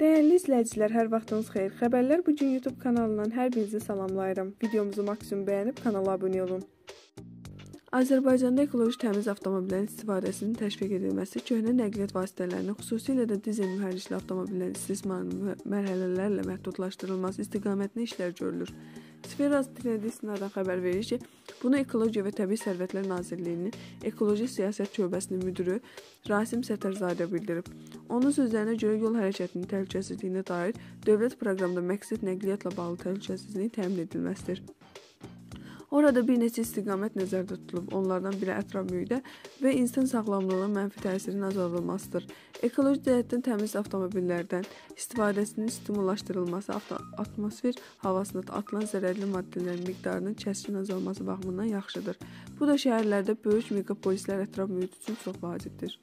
Dəyərli izləyicilər, hər vaxtınız xeyir. Xəbərlər bu gün YouTube kanalından hər birinizi salamlayıram. Videomuzu maksimum bəyənib kanala abunə olun. Azərbaycanda ekoloji təmiz avtomobillərin istifadəsinin təşviq edilməsi, köhnə nəqliyyat vasitələrinin, xüsusilə də dizel mühərrikli avtomobillərin istismarının mərhələlərlə məhdudlaşdırılması istiqamətində işlər görülür. Sfera Trendisinadan xəbər verir ki, bunu Ekologiya və Təbii Sərvətlər Nazirliyinin Ekoloji Siyasət Şöbəsinin müdiri Rasim Sətərzadə bildirib. Onun sözlərinə görə yol hərəkətinin təhlükəsizliyinə dair dövlət proqramında məqsəd nəqliyyatla bağlı təhlükəsizliyin təmin edilməsidir. Orada bir neçə istiqamət nəzərdə tutulub. Onlardan biri ətraf mühitə və insan sağlamlığına mənfi təsirin azaldılmasıdır. Ekoloji cəhətdən təmiz avtomobillərdən istifadəsinin stimullaşdırılması, atmosfer havasına atılan zərərli maddələrin miqdarının kəskin azalması baxımından yaxşıdır. Bu da şəhərlərdə böyük megapolislər ətraf mühit üçün çox vacibdir.